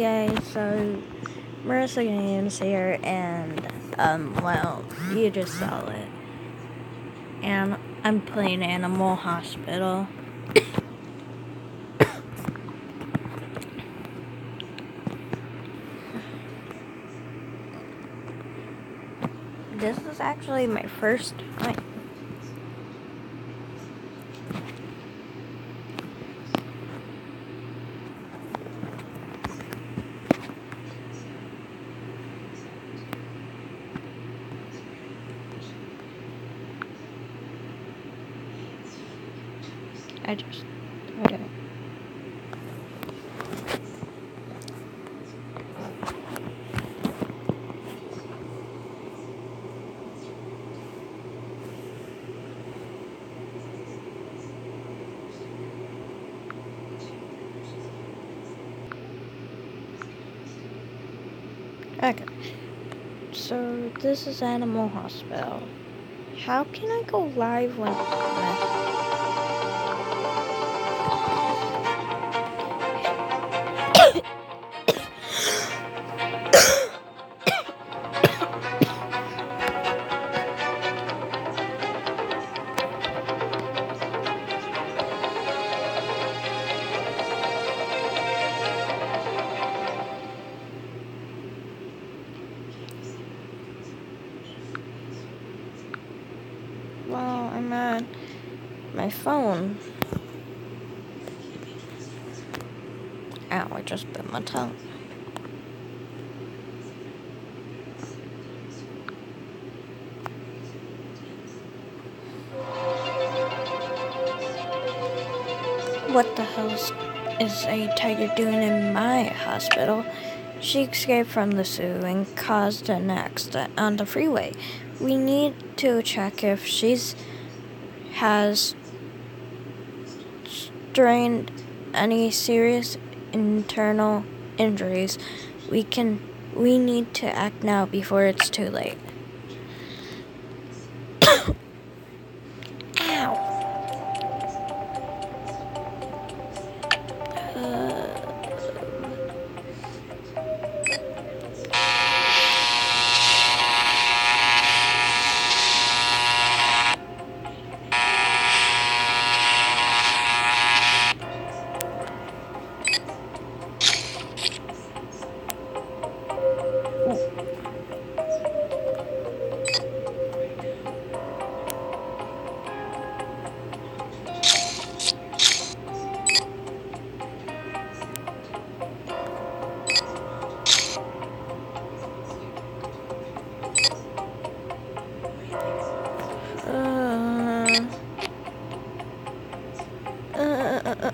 guys, so Marissa Games here, and um, well, you just saw it. And I'm playing Animal Hospital. this is actually my first. I just okay. Okay. So this is Animal Hospital. How can I go live when Well, I'm at my phone. Ow, I just bit my tongue. What the hell is, is a tiger doing in my hospital? She escaped from the zoo and caused an accident on the freeway. We need to check if she's has strained any serious internal injuries. We can we need to act now before it's too late. Uh,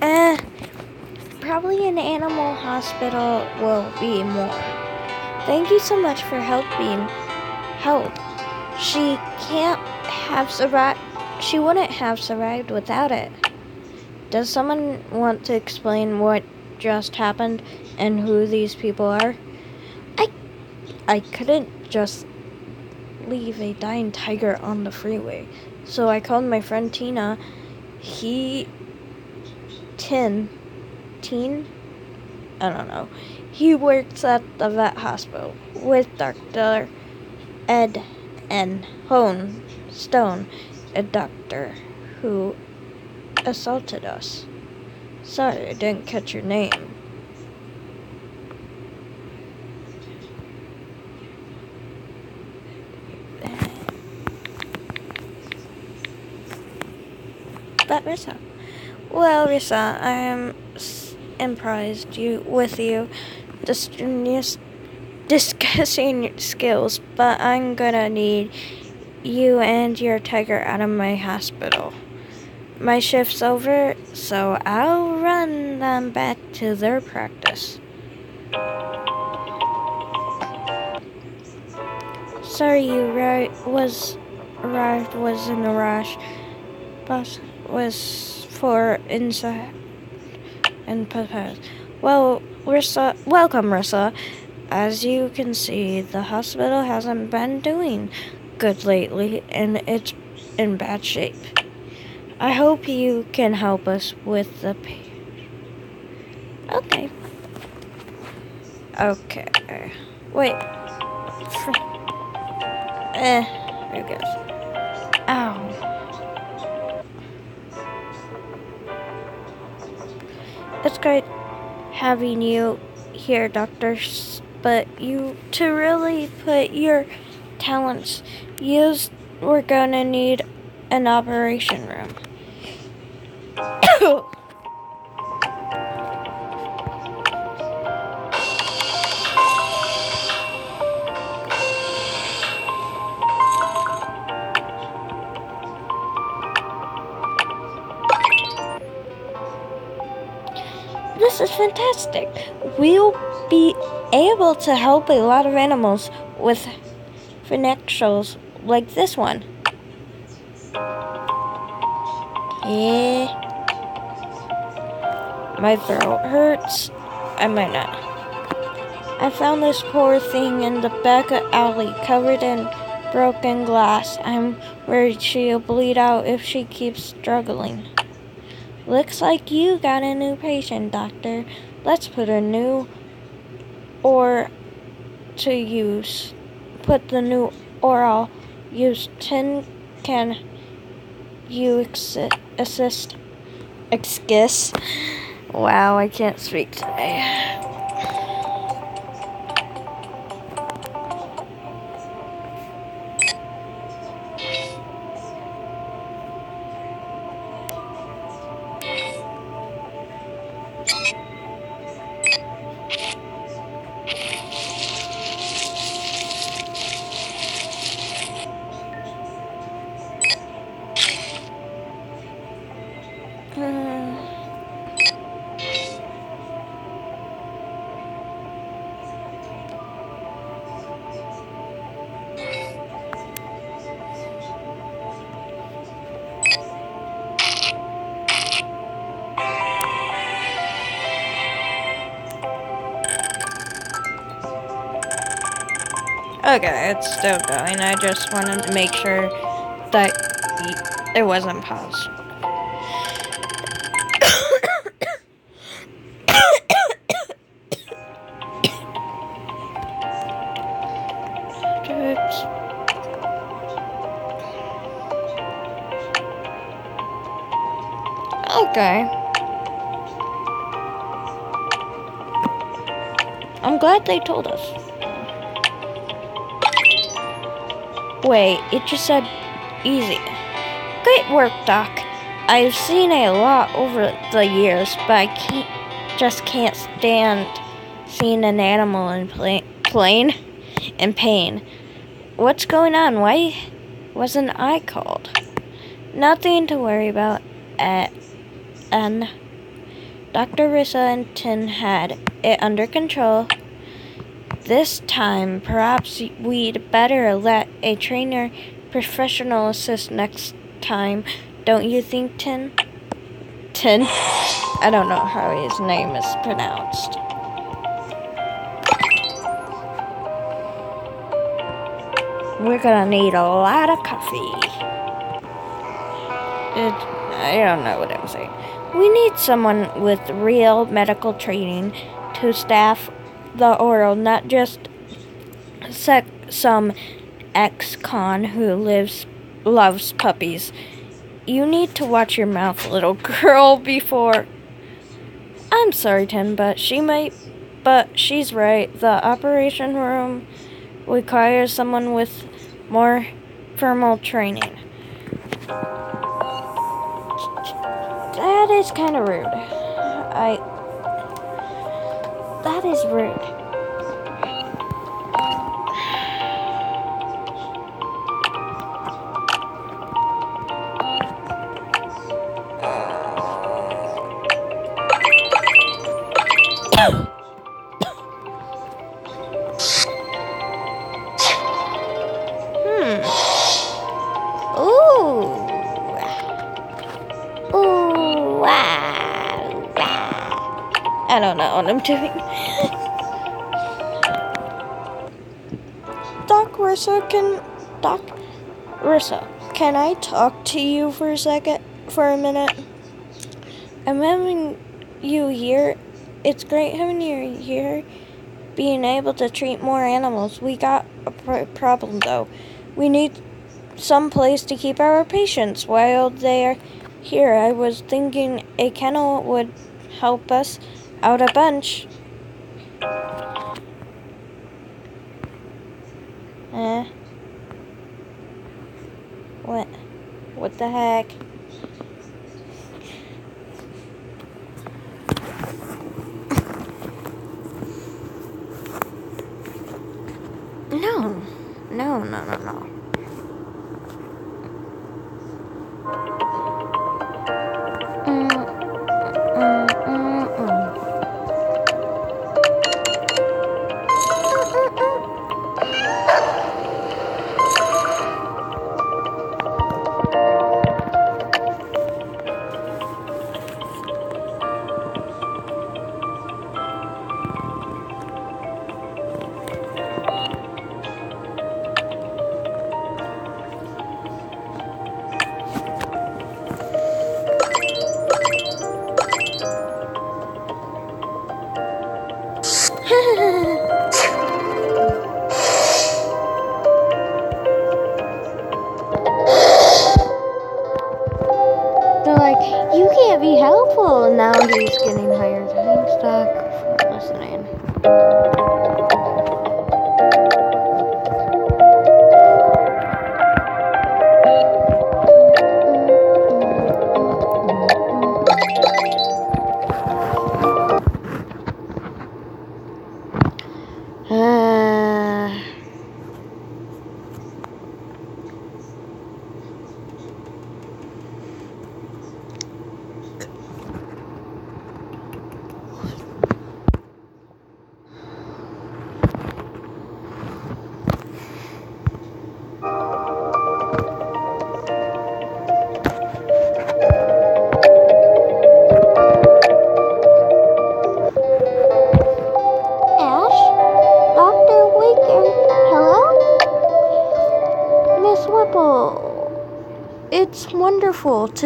uh, probably an animal hospital will be more. Thank you so much for helping. Help. She can't have survived. She wouldn't have survived without it. Does someone want to explain what just happened and who these people are? I, I couldn't just leave a dying tiger on the freeway, so I called my friend Tina. He, Tin, Teen, I don't know. He works at the vet hospital with Dr. Ed N. Hone Stone, a doctor who assaulted us. Sorry, I didn't catch your name. But Rissa. Well, Rissa, I am s- impressed you with you discussing skills, but I'm gonna need you and your tiger out of my hospital. My shift's over, so I'll run them back to their practice. Sorry, you right was arrived was in a rush. Bus was for inside and prepared. Well, Rissa, welcome, Rissa. As you can see, the hospital hasn't been doing good lately, and it's in bad shape. I hope you can help us with the. Okay. Okay. Wait. Eh, I guess. Ow. It's great having you here, Doctor, but you to really put your talents use, we're gonna need an operation room. Fantastic. We'll be able to help a lot of animals with financials like this one. Yeah. My throat hurts. I might not. I found this poor thing in the back of alley covered in broken glass. I'm worried she'll bleed out if she keeps struggling. Looks like you got a new patient, doctor. Let's put a new or to use. Put the new oral use 10 can you assist excuse wow i can't speak today Okay, it's still going. I just wanted to make sure that it wasn't paused. okay. I'm glad they told us. Wait, it just said easy. Great work, Doc. I've seen a lot over the years, but I can't, just can't stand seeing an animal in plain in pain. What's going on? Why wasn't I called? Nothing to worry about. At, and Dr. Rissa and Tin had it under control. This time, perhaps we'd better let a trainer professional assist next time, don't you think, Tin? Tin? I don't know how his name is pronounced. We're gonna need a lot of coffee. It, I don't know what I'm saying. We need someone with real medical training to staff the oral, not just sec- some ex-con who lives loves puppies. You need to watch your mouth, little girl, before. I'm sorry, Tim, but she might. But she's right. The operation room requires someone with more formal training. That is kind of rude. I that is rude. Doing. Doc Rissa, can Doc Rissa, can I talk to you for a second, for a minute? I'm having you here. It's great having you here, being able to treat more animals. We got a pr- problem though. We need some place to keep our patients while they're here. I was thinking a kennel would help us out a bunch. Eh. What? What the heck? No. No, no, no, no.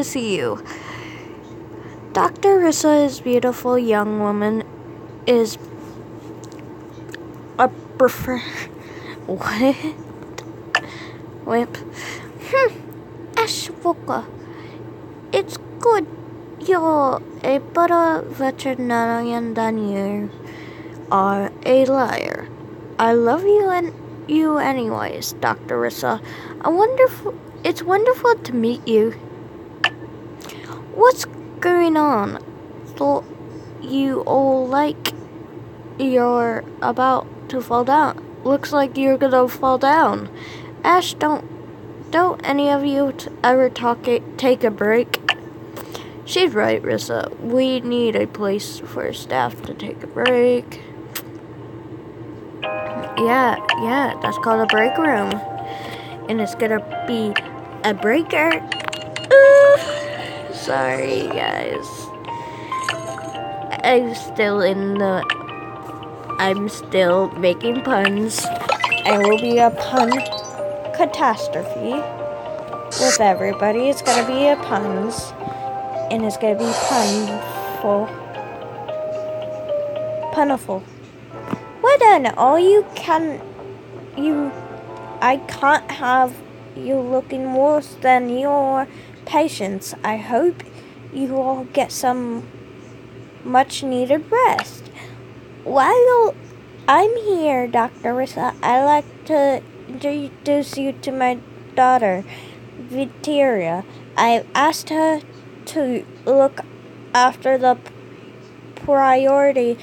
See you. Dr. Rissa is beautiful young woman is a prefer what? Whip. Hmm. Ash Walker. It's good you're a better veterinarian than you are a liar. I love you and you anyways, Dr. Rissa. I wonderful it's wonderful to meet you. What's going on? Thought you all like you're about to fall down. Looks like you're gonna fall down. Ash, don't don't any of you t- ever talk it, take a break? She's right, Rissa. We need a place for staff to take a break. Yeah, yeah, that's called a break room. And it's gonna be a breaker. Ooh, sorry, guys. I'm still in the. I'm still making puns. It will be a pun catastrophe with everybody. It's gonna be a puns. And it's gonna be punful. Puniful. Well then, all you can, you, I can't have you looking worse than your patients. I hope you all get some much needed rest. While I'm here, Dr. Rissa, I'd like to introduce you to my daughter, Viteria. I've asked her to look after the priority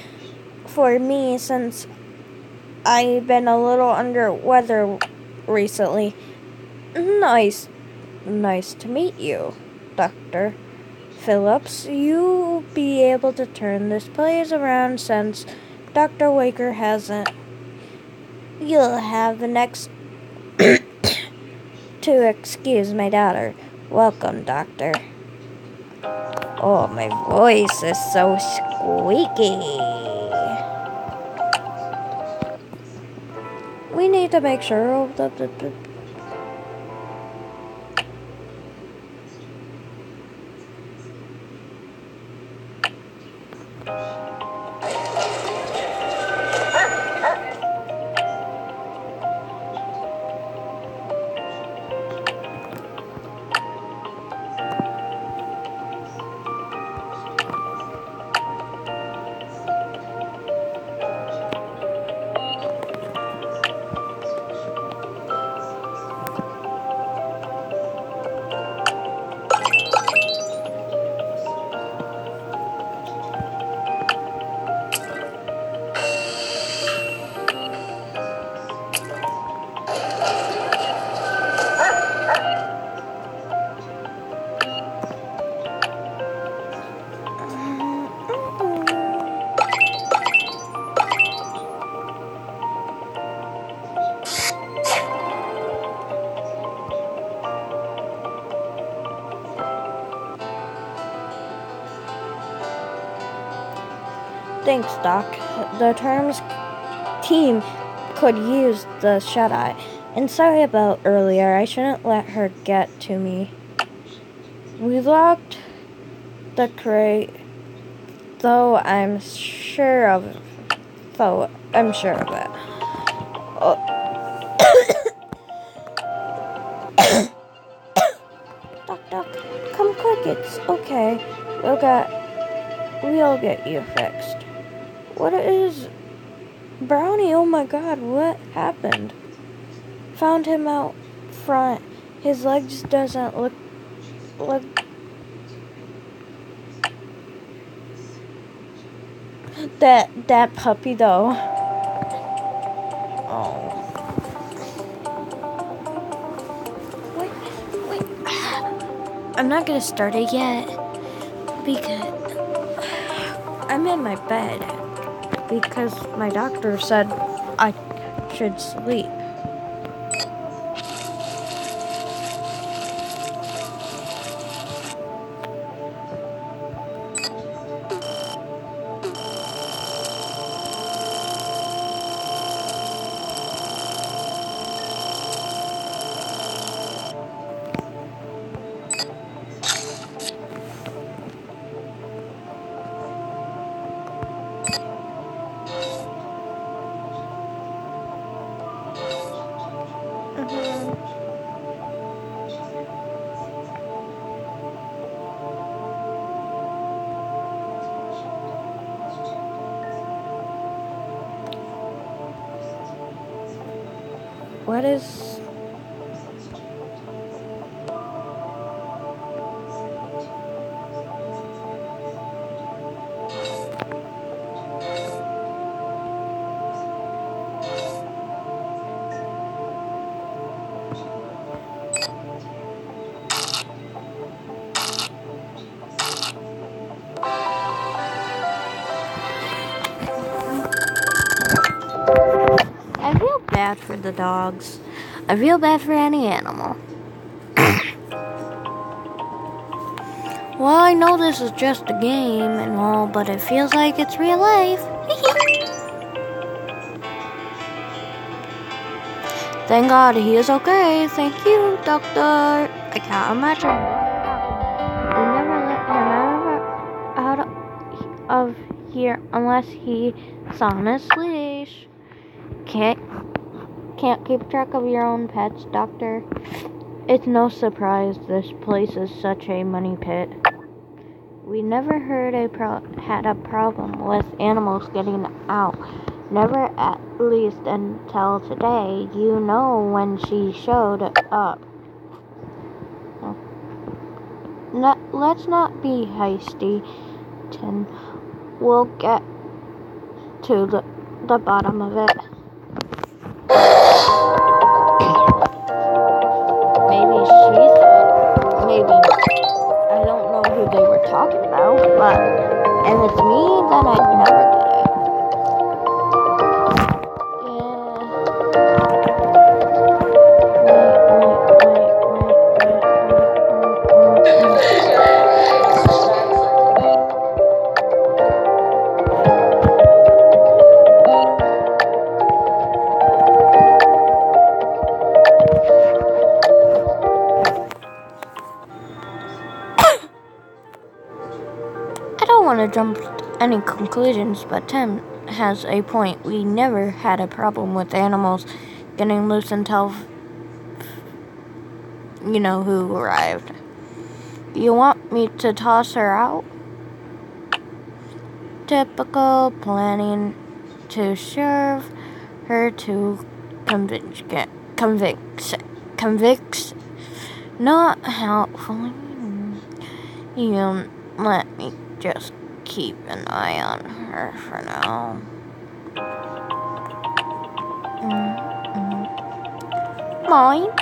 for me since I've been a little under weather recently. Nice, nice to meet you, Doctor Phillips. You'll be able to turn this place around since Dr. Waker hasn't. You'll have the next to excuse my daughter. Welcome, Doctor. Oh, my voice is so squeaky. We need to make sure that the, Thanks, The terms team could use the shut eye. And sorry about earlier, I shouldn't let her get to me. We locked the crate, though I'm sure of though I'm sure of it. Oh. Doc, Doc, come quick, it's okay. We'll get, we'll get you fixed. What is Brownie? Oh my god, what happened? Found him out front. His legs doesn't look look that that puppy though. Oh. Wait, wait. I'm not gonna start it yet because I'm in my bed because my doctor said I should sleep. What is. Bad for the dogs. I feel bad for any animal. well, I know this is just a game and all, but it feels like it's real life. Thank God he is okay. Thank you, Doctor. I can't imagine. We never let him out of here unless he's on his leash. Can't can't keep track of your own pets, Doctor. It's no surprise this place is such a money pit. We never heard a pro- had a problem with animals getting out. Never at least until today. You know when she showed up. No, let's not be hasty, Tin. We'll get to the, the bottom of it. Jump any conclusions, but Tim has a point. We never had a problem with animals getting loose until you know who arrived. You want me to toss her out? Typical planning to serve her to convince, convict, convict, not helpful. You let me just keep an eye on her for now. Mm -hmm. Mine?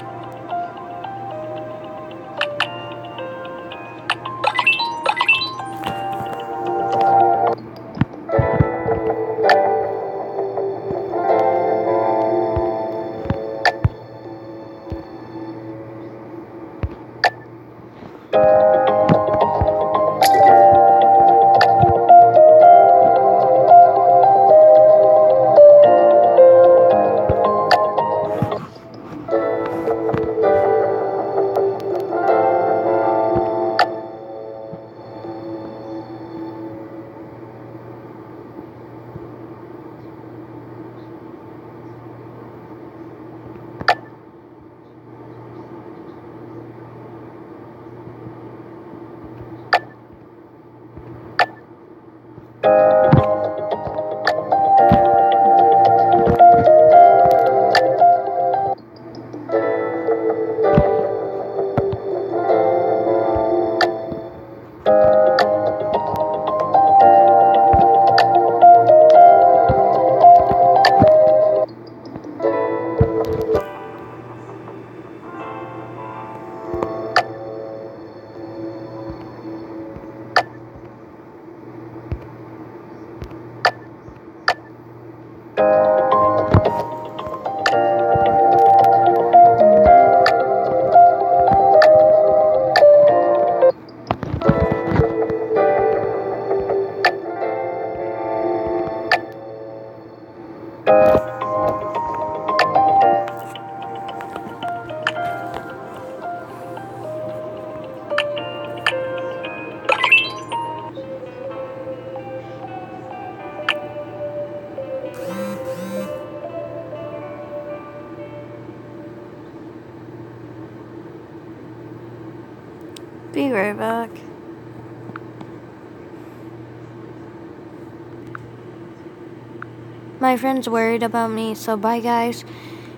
My friend's worried about me, so bye guys.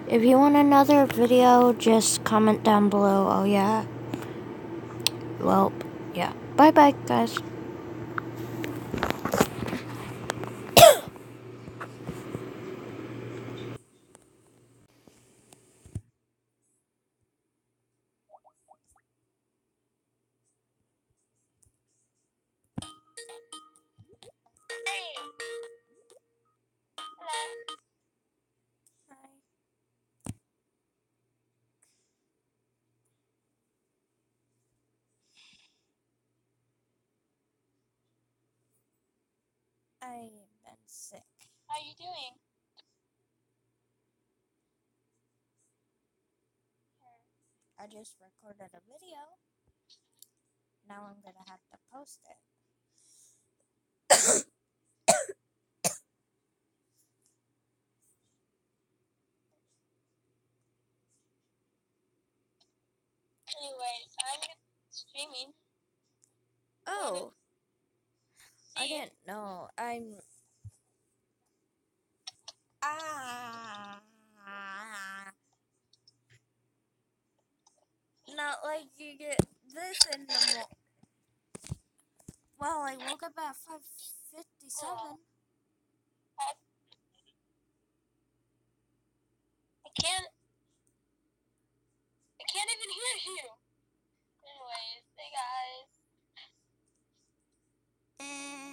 If you want another video, just comment down below. Oh yeah. Well, yeah. Bye bye guys. How you doing? I just recorded a video. Now I'm gonna have to post it. Anyways, I'm streaming. Oh. I didn't know. I'm. Ah. Not like you get this in the morning. Well, I woke up at 5.57. I can't. I can't even hear you. Anyways, hey guys. Eh.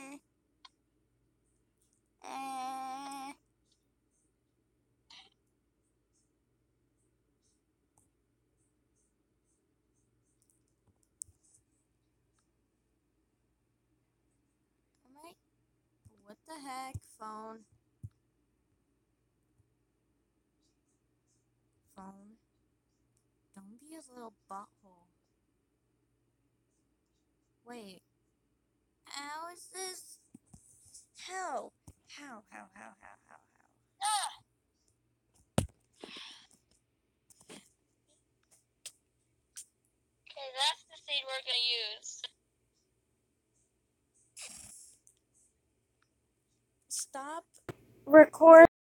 the heck, phone? Phone. Don't be a little butthole. Wait. How is this? How? How, how, how, how, how, how? Ah! Okay, that's the seed we're gonna use. stop record